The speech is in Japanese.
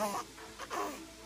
はい。